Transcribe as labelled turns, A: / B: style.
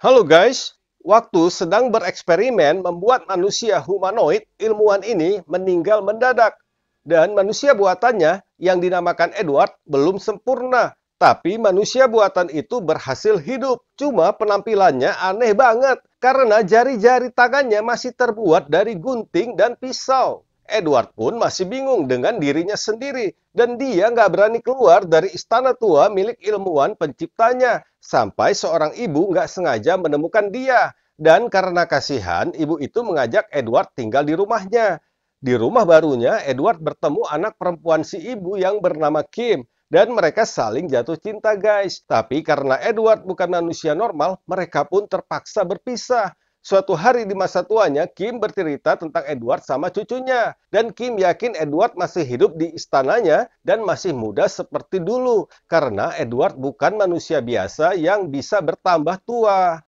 A: Halo guys, waktu sedang bereksperimen membuat manusia humanoid, ilmuwan ini meninggal mendadak. Dan manusia buatannya yang dinamakan Edward belum sempurna. Tapi manusia buatan itu berhasil hidup. Cuma penampilannya aneh banget karena jari-jari tangannya masih terbuat dari gunting dan pisau. Edward pun masih bingung dengan dirinya sendiri dan dia nggak berani keluar dari istana tua milik ilmuwan penciptanya sampai seorang ibu nggak sengaja menemukan dia. Dan karena kasihan, ibu itu mengajak Edward tinggal di rumahnya. Di rumah barunya, Edward bertemu anak perempuan si ibu yang bernama Kim. Dan mereka saling jatuh cinta guys. Tapi karena Edward bukan manusia normal, mereka pun terpaksa berpisah. Suatu hari di masa tuanya, Kim bercerita tentang Edward sama cucunya. Dan Kim yakin Edward masih hidup di istananya dan masih muda seperti dulu. Karena Edward bukan manusia biasa yang bisa bertambah tua.